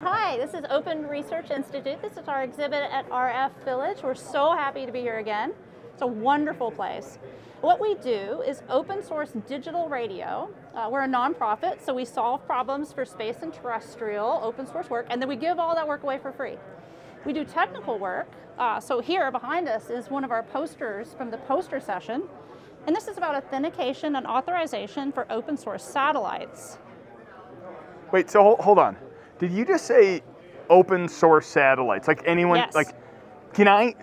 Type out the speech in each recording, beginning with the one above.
Hi, this is Open Research Institute. This is our exhibit at RF Village. We're so happy to be here again. It's a wonderful place. What we do is open source digital radio. Uh, we're a nonprofit, so we solve problems for space and terrestrial open source work, and then we give all that work away for free. We do technical work. Uh, so here behind us is one of our posters from the poster session. And this is about authentication and authorization for open source satellites. Wait, so hold, hold on. Did you just say open source satellites? Like anyone, Yes. like, can I?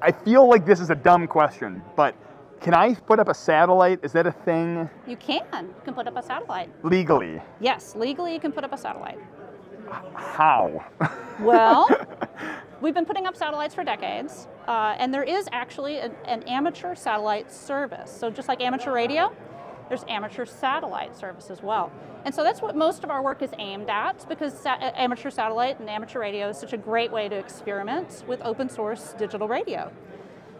I feel like this is a dumb question, but can I put up a satellite? Is that a thing You can. You can put up a satellite. legally? Yes, legally you can put up a satellite. How? Well, we've been putting up satellites for decades, uh, and there is actually an, an amateur satellite service. So just like amateur radio, there's amateur satellite service as well. And so that's what most of our work is aimed at because uh, amateur satellite and amateur radio is such a great way to experiment with open source digital radio.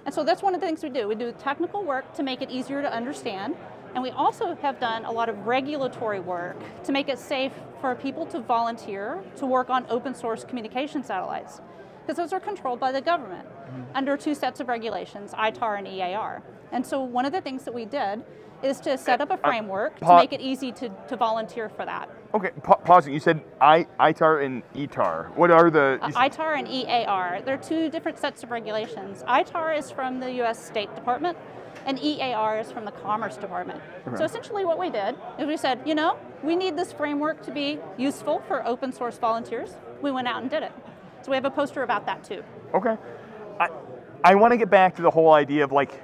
And so that's one of the things we do. We do technical work to make it easier to understand. And we also have done a lot of regulatory work to make it safe for people to volunteer to work on open source communication satellites. Because those are controlled by the government under two sets of regulations, ITAR and EAR. And so one of the things that we did is to set up a framework to pa- make it easy to, to volunteer for that. okay, pa- pausing. You said I, ITAR and ETAR. What are the? Uh, ITAR and EAR, they're two different sets of regulations. ITAR is from the US State Department, and EAR is from the Commerce Department. So essentially, what we did is we said, you know, we need this framework to be useful for open source volunteers. We went out and did it. So we have a poster about that too. Okay. I, I want to get back to the whole idea of like,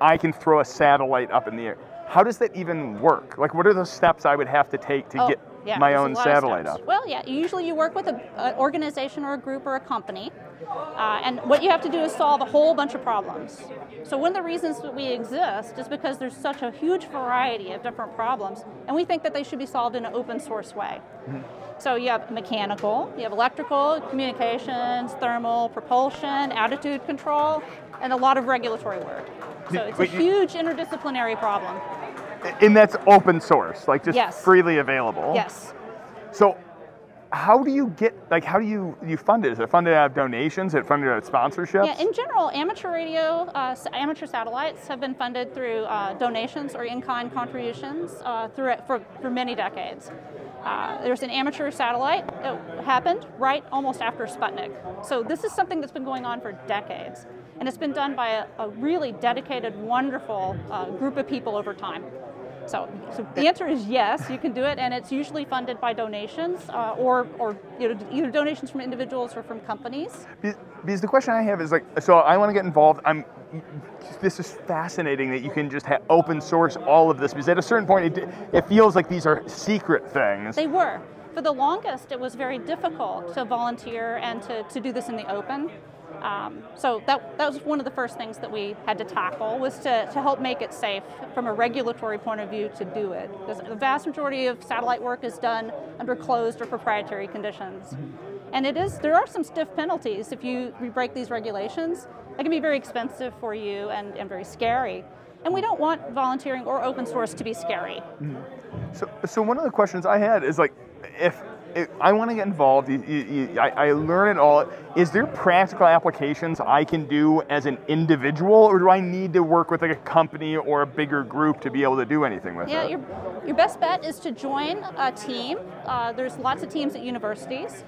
I can throw a satellite up in the air. How does that even work? Like, what are the steps I would have to take to Oh, get yeah, my own satellite up? Well, yeah, usually you work with an organization or a group or a company, uh, and what you have to do is solve a whole bunch of problems. So one of the reasons that we exist is because there's such a huge variety of different problems, and we think that they should be solved in an open source way. Mm-hmm. So you have mechanical, you have electrical, communications, thermal, propulsion, attitude control, and a lot of regulatory work. So it's a huge interdisciplinary problem. And that's open source, like just Yes. freely available. Yes. So, how do you get like how do you you fund it? Is it funded out of donations? Is it funded out of sponsorships? Yeah, in general, amateur radio, uh, amateur satellites have been funded through uh, donations or in-kind contributions uh, through it for, for many decades. Uh, there's an amateur satellite that happened right almost after Sputnik. So this is something that's been going on for decades, and it's been done by a, a really dedicated, wonderful uh, group of people over time. So, so the answer is yes, you can do it, and it's usually funded by donations uh, or, or you know, either donations from individuals or from companies. Be- Because the question I have is like, so I want to get involved. I'm. This is fascinating that you can just ha- open source all of this because at a certain point it, it feels like these are secret things. They were. For the longest, it was very difficult to volunteer and to, to do this in the open. Um, so that, that was one of the first things that we had to tackle was to, to help make it safe from a regulatory point of view to do it. Because the vast majority of satellite work is done under closed or proprietary conditions. And it is there are some stiff penalties if you you break these regulations. It can be very expensive for you and, and very scary. And we don't want volunteering or open source to be scary. So, so one of the questions I had is like, if, I want to get involved, you, you, you, I, I learn it all. Is there practical applications I can do as an individual, or do I need to work with like a company or a bigger group to be able to do anything with Yeah, it? your, your best bet is to join a team. Uh, there's lots of teams at universities.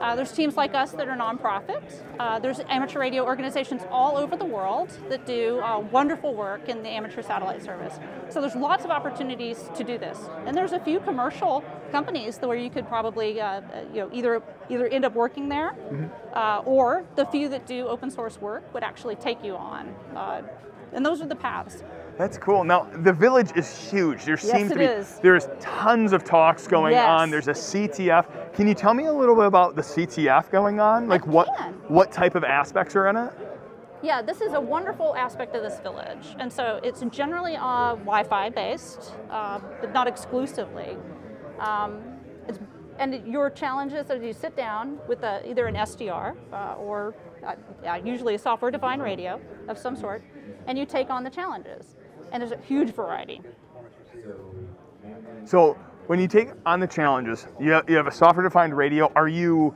Uh, there's teams like us that are nonprofits. Uh, there's amateur radio organizations all over the world that do uh, wonderful work in the amateur satellite service. So there's lots of opportunities to do this. And there's a few commercial companies where you could probably, uh, you know, either either end up working there, uh, or the few that do open source work would actually take you on. Uh, and those are the paths. That's cool. Now the village is huge. There seems it to be is. there's tons of talks going Yes. on. There's a CTF. Can you tell me a little bit about the CTF going on? Like what can. what type of aspects are in it? Yeah, this is a wonderful aspect of this village. And so it's generally uh, Wi Fi based, uh, but not exclusively. Um, it's, and your challenge is that you sit down with a, either an SDR uh, or uh, usually a software defined radio of some sort, and you take on the challenges. And there's a huge variety. So when you take on the challenges, you have, you have a software-defined radio. Are you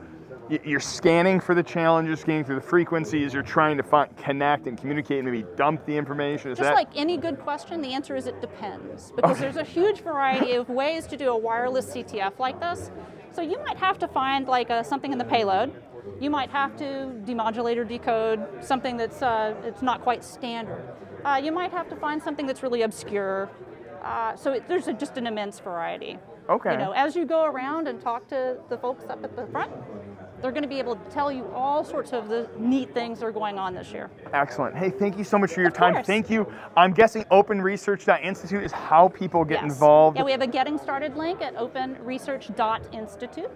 you're scanning for the challenges, scanning through the frequencies. You're trying to find, connect and communicate, and maybe dump the information. Is Just that... like any good question, the answer is it depends because okay. there's a huge variety of ways to do a wireless CTF like this. So you might have to find like a, something in the payload. You might have to demodulate or decode something that's uh, it's not quite standard. Uh, you might have to find something that's really obscure. Uh, so it, there's a, just an immense variety. Okay. You know, as you go around and talk to the folks up at the front, they're going to be able to tell you all sorts of the neat things that are going on this year. Excellent. Hey, thank you so much for your of time. Course. Thank you. I'm guessing openresearch.institute is how people get yes. involved. Yeah, we have a getting started link at openresearch.institute.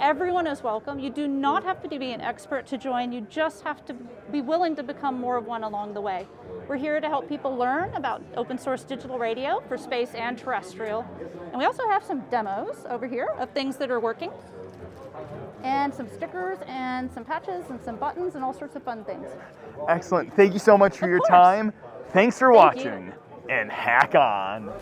Everyone is welcome. You do not have to be an expert to join. You just have to be willing to become more of one along the way. We're here to help people learn about open source digital radio for space and terrestrial. And we also have some demos over here of things that are working and some stickers and some patches and some buttons and all sorts of fun things. Excellent. Thank you so much for of your course. time. Thanks for Thank watching you. and hack on.